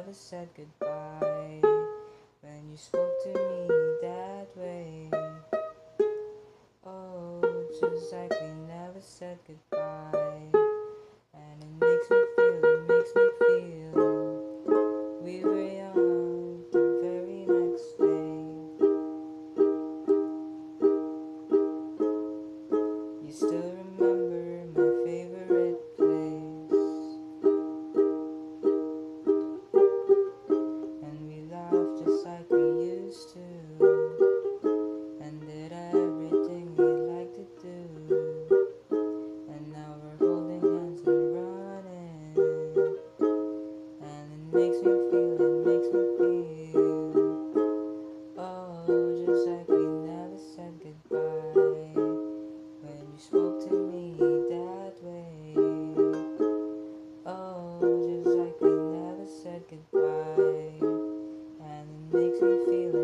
never said goodbye. When you spoke to me that way. Oh, just like we never said goodbye. And it makes me feel, it makes me feel. We were young the very next day. You still makes me feel,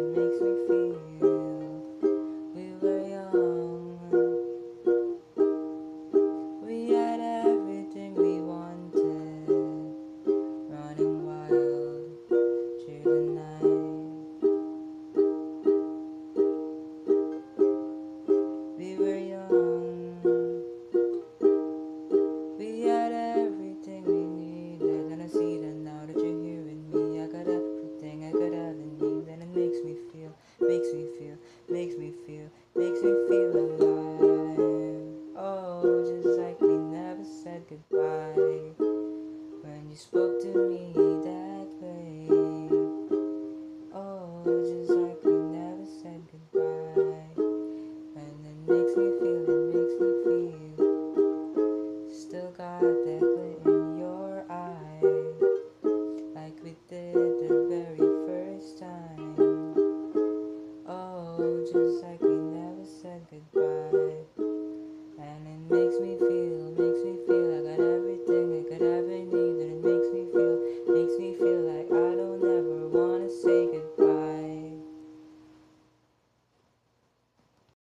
Just like we never said goodbye. And it makes me feel, it makes me feel. Still got that glint in your eye, like we did the very first time. Oh, just like we never said goodbye. And it makes me feel